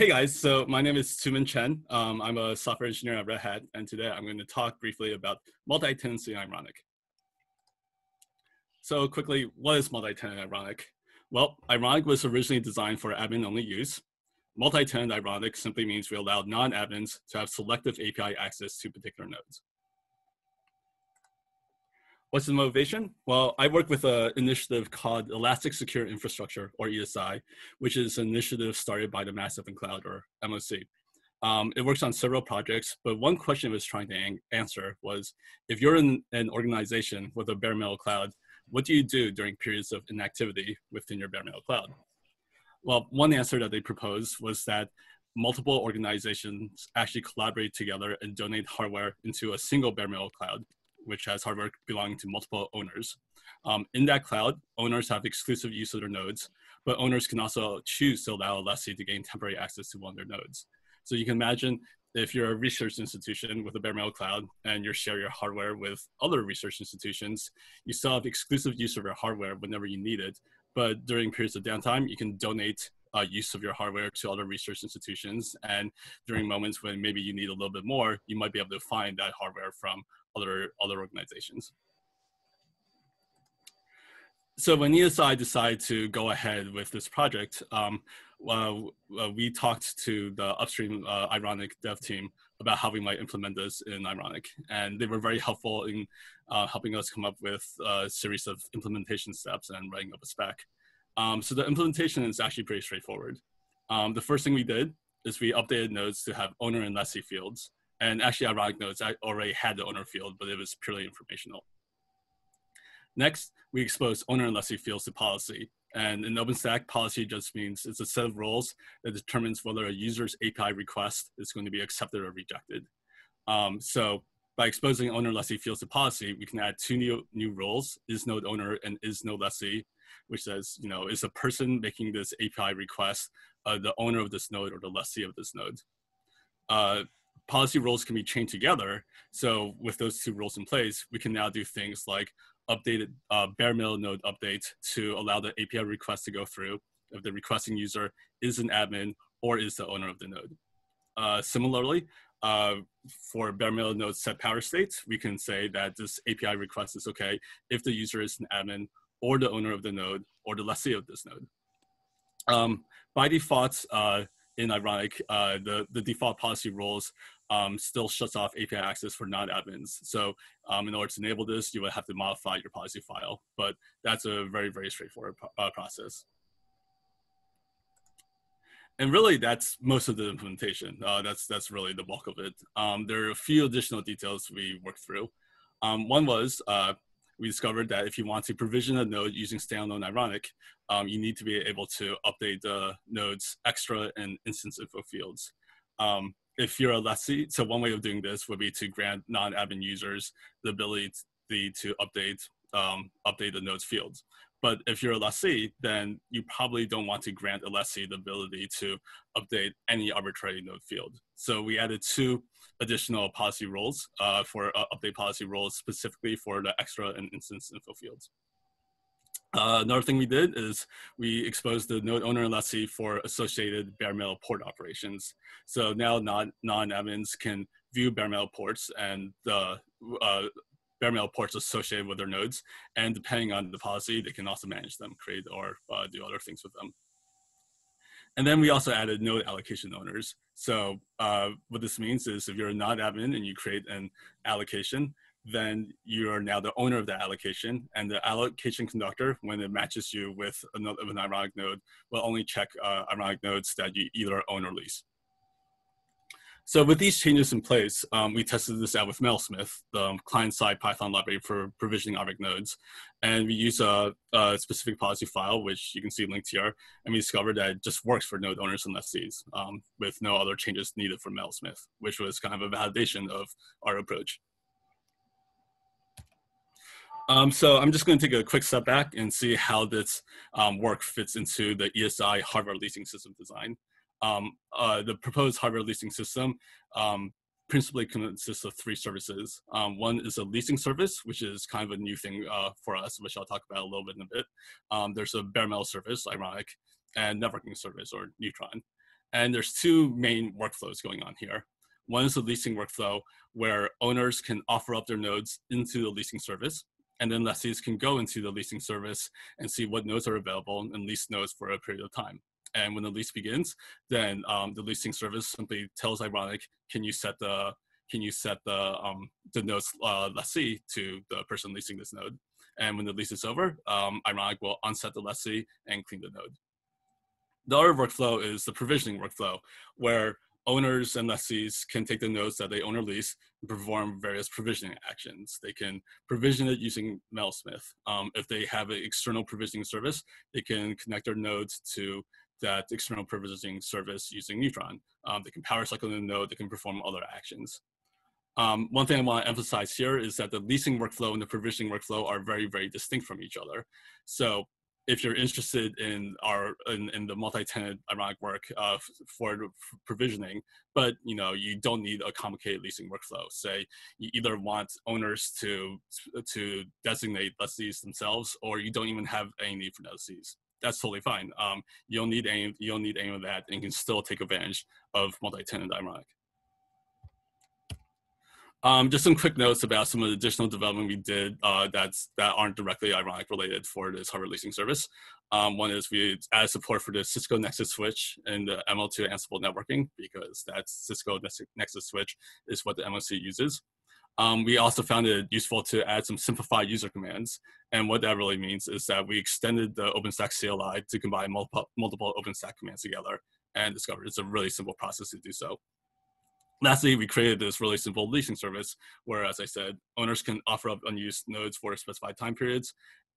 Hey guys, so my name is Tzu-Mainn Chen. Um, I'm a software engineer at Red Hat, and today I'm going to talk briefly about multi-tenancy Ironic. So quickly, what is multi-tenant Ironic? Well, Ironic was originally designed for admin-only use. Multi-tenant Ironic simply means we allow non-admins to have selective API access to particular nodes. What's the motivation? Well, I work with an initiative called Elastic Secure Infrastructure, or ESI, which is an initiative started by the Mass Open Cloud, or MOC. Um, it works on several projects, but one question it was trying to answer was, if you're in an organization with a bare metal cloud, what do you do during periods of inactivity within your bare metal cloud? Well, one answer that they proposed was that multiple organizations actually collaborate together and donate hardware into a single bare metal cloud which has hardware belonging to multiple owners. Um, in that cloud, owners have exclusive use of their nodes, but owners can also choose to allow a lessee to gain temporary access to one of their nodes. So you can imagine if you're a research institution with a bare metal cloud and you share your hardware with other research institutions, you still have exclusive use of your hardware whenever you need it. But during periods of downtime, you can donate uh, use of your hardware to other research institutions. And during moments when maybe you need a little bit more, you might be able to find that hardware from other, other organizations. So when ESI decided to go ahead with this project, um, uh, we talked to the upstream uh, Ironic dev team about how we might implement this in Ironic. And they were very helpful in uh, helping us come up with a series of implementation steps and writing up a spec. Um, so the implementation is actually pretty straightforward. Um, the first thing we did is we updated nodes to have owner and lessee fields. And actually, Ironic nodes I already had the owner field, but it was purely informational. Next, we expose owner and lessee fields to policy. And in OpenStack, policy just means it's a set of rules that determines whether a user's API request is going to be accepted or rejected. Um, so by exposing owner and lessee fields to policy, we can add two new, new roles, is node owner and is node lessee, which says, you know, is a person making this API request uh, the owner of this node or the lessee of this node? Uh, policy roles can be chained together. So with those two roles in place, we can now do things like updated uh, bare metal node update to allow the API request to go through if the requesting user is an admin or is the owner of the node. Uh, similarly, uh, for bare metal node set power states, we can say that this API request is okay if the user is an admin or the owner of the node or the lessee of this node. Um, by default, uh, in Ironic, uh, the, the default policy roles um, still shuts off API access for non-admins. So um, in order to enable this, you would have to modify your policy file, but that's a very, very straightforward uh, process. And really, that's most of the implementation. Uh, that's, that's really the bulk of it. Um, there are a few additional details we worked through. Um, one was uh, we discovered that if you want to provision a node using standalone Ironic, um, you need to be able to update the node's extra and instance info fields. Um, if you're a lessee, so one way of doing this would be to grant non-admin users the ability to update um, update the node's fields. But if you're a lessee, then you probably don't want to grant a lessee the ability to update any arbitrary node field. So we added two additional policy roles uh, for uh, update policy roles specifically for the extra and instance info fields. Uh, another thing we did is we exposed the node owner and lessee for associated bare metal port operations. So now non, non-admins can view bare metal ports and the uh, bare metal ports associated with their nodes. And depending on the policy, they can also manage them, create or uh, do other things with them. And then we also added node allocation owners. So uh, what this means is if you're a non-admin and you create an allocation, then you are now the owner of that allocation. And the allocation conductor, when it matches you with another an ironic node, will only check uh, ironic nodes that you either own or lease. So with these changes in place, um, we tested this out with Metalsmith, the client-side Python library for provisioning Ironic nodes. And we use a, a, specific policy file, which you can see linked here. And we discovered that it just works for node owners and lessees um, with no other changes needed for Metalsmith, which was kind of a validation of our approach. Um, so I'm just going to take a quick step back and see how this um, work fits into the ESI hardware leasing system design. Um, uh, the proposed hardware leasing system um, principally consists of three services. Um, one is a leasing service, which is kind of a new thing uh, for us, which I'll talk about a little bit in a bit. Um, there's a bare metal service, Ironic, and networking service, or Neutron. And there's two main workflows going on here. One is the leasing workflow where owners can offer up their nodes into the leasing service and then lessees can go into the leasing service and see what nodes are available and lease nodes for a period of time. And when the lease begins, then um, the leasing service simply tells Ironic, can you set the can you set the um, the nodes uh, lessee to the person leasing this node? And when the lease is over, um, Ironic will unset the lessee and clean the node. The other workflow is the provisioning workflow, where owners and lessees can take the nodes that they own or lease and perform various provisioning actions. They can provision it using Metalsmith. Um, if they have an external provisioning service, they can connect their nodes to that external provisioning service using Neutron. Um, they can power cycle the node, they can perform other actions. Um, one thing I want to emphasize here is that the leasing workflow and the provisioning workflow are very, very distinct from each other. So if you're interested in our in, in the multi-tenant ironic work uh, for provisioning, but you know you don't need a complicated leasing workflow. Say you either want owners to to designate lessees themselves, or you don't even have any need for lessees. That's totally fine. Um, you don't need any you don't need any of that, and you can still take advantage of multi-tenant ironic. Um, just some quick notes about some of the additional development we did uh, that's that aren't directly ironic related for this hardware leasing service. Um, one is we added support for the Cisco Nexus switch and the ML2 Ansible networking because that Cisco Nexus switch is what the MOC uses. Um, we also found it useful to add some simplified user commands. And what that really means is that we extended the OpenStack CLI to combine multiple, multiple OpenStack commands together and discovered it's a really simple process to do so. Lastly, we created this really simple leasing service where, as I said, owners can offer up unused nodes for specified time periods.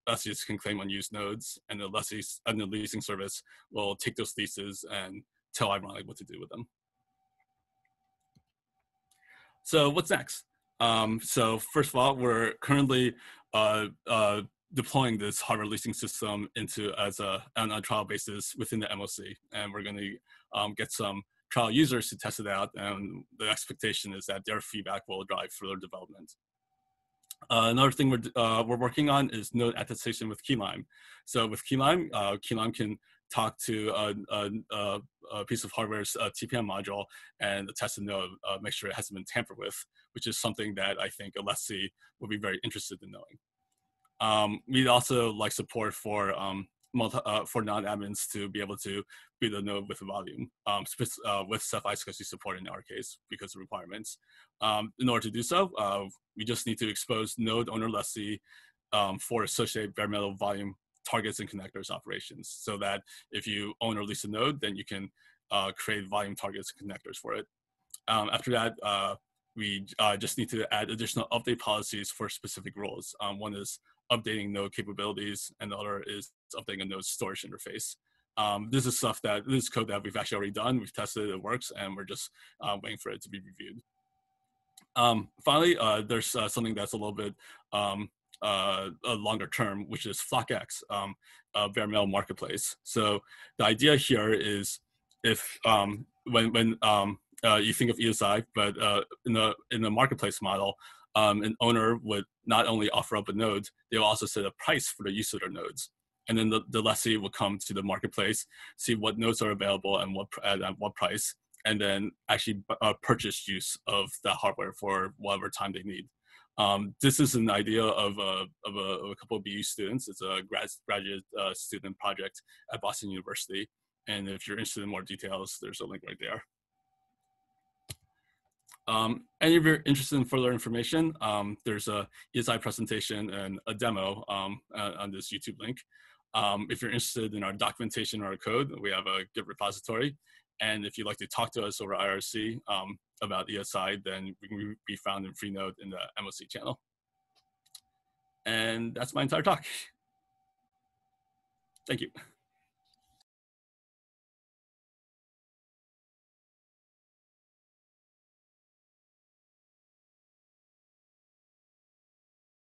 Lessees can claim unused nodes, and the lessees and the leasing service will take those leases and tell Ironic what to do with them. So what's next? Um, so first of all, we're currently uh, uh, deploying this hardware leasing system into as a on a trial basis within the MOC, and we're going to um, get some trial users to test it out, and the expectation is that their feedback will drive further development. Uh, another thing we're, uh, we're working on is node attestation with Keylime. So with Keylime, uh, Keylime can talk to a, a, a piece of hardware's uh, TPM module and test the node, uh, make sure it hasn't been tampered with, which is something that I think a lessee would be very interested in knowing. Um, we'd also like support for um, uh, for non-admins to be able to build a node with volume um, uh, with Ceph iSCSI support in our case because of requirements. Um, in order to do so, uh, we just need to expose node owner lessee um, for associated bare metal volume targets and connectors operations so that if you own or lease a node, then you can uh, create volume targets and connectors for it. Um, after that, uh, we uh, just need to add additional update policies for specific roles. Um, one is updating node capabilities, and the other is updating a node storage interface. Um, this is stuff that this code that we've actually already done. We've tested it, it works, and we're just uh, waiting for it to be reviewed. Um, finally, uh, there's uh, something that's a little bit um, uh, a longer term, which is FlockX, um, a bare metal marketplace. So the idea here is if um, when when um, uh, you think of ESI, but uh, in the in the marketplace model, um, an owner would not only offer up a node, they will also set a price for the use of their nodes. And then the, the lessee will come to the marketplace, see what nodes are available and what at, at what price, and then actually uh, purchase use of that hardware for whatever time they need. Um, this is an idea of a, of a, of a couple of BU students. It's a grad, graduate uh, student project at Boston University. And if you're interested in more details, there's a link right there. Um, any of you are interested in further information, um, there's a ESI presentation and a demo um, uh, on this YouTube link. Um, if you're interested in our documentation or our code, we have a Git repository. And if you'd like to talk to us over IRC um, about ESI, then we can be found in Freenode in the MOC channel. And that's my entire talk. Thank you.